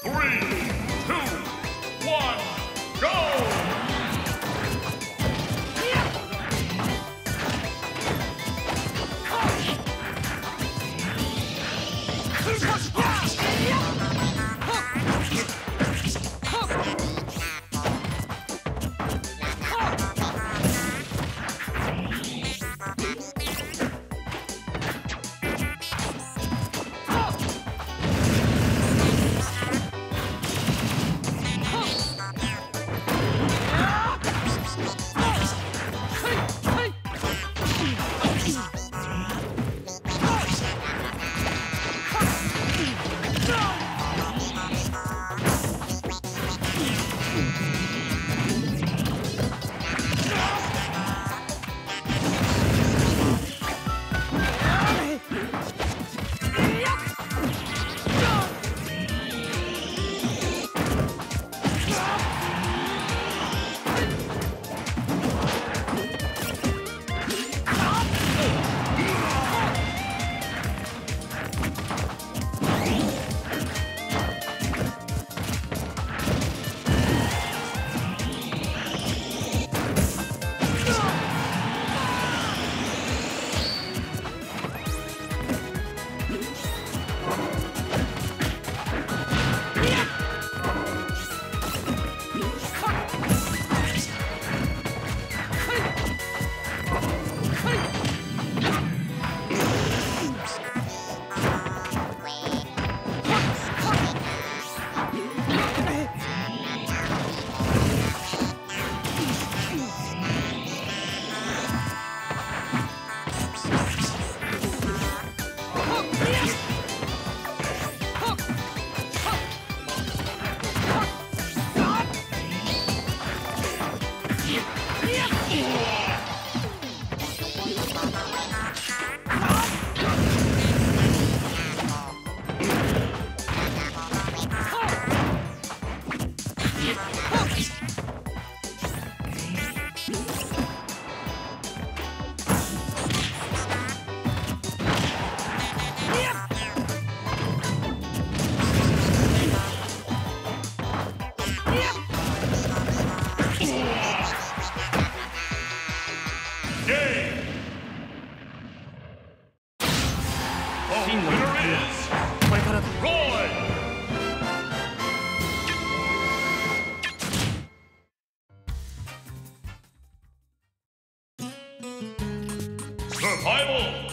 Three, The winner is Roy. Survival.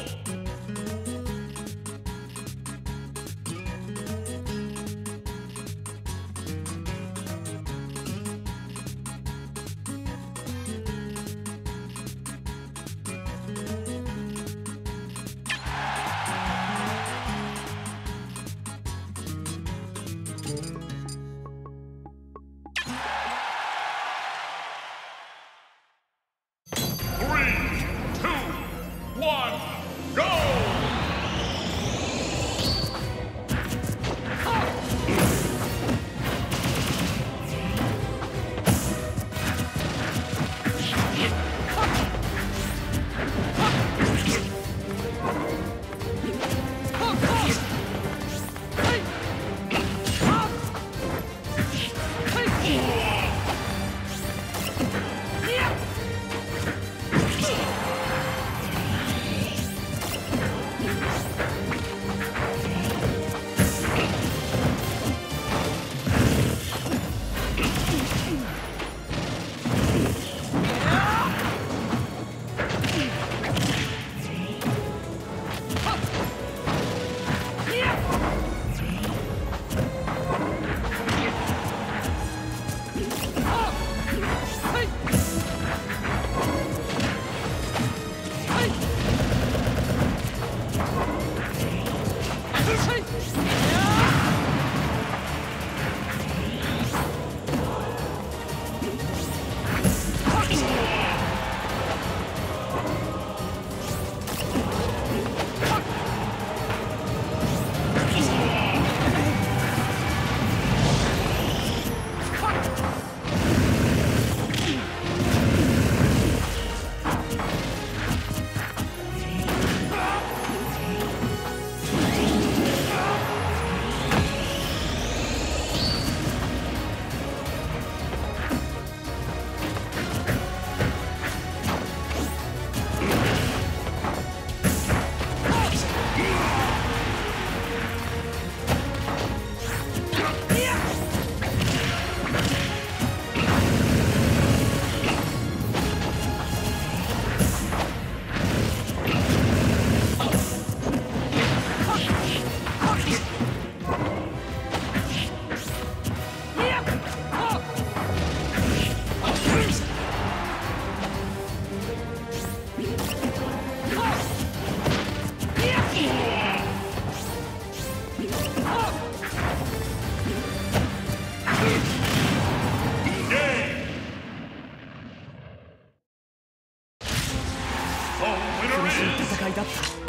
界だった。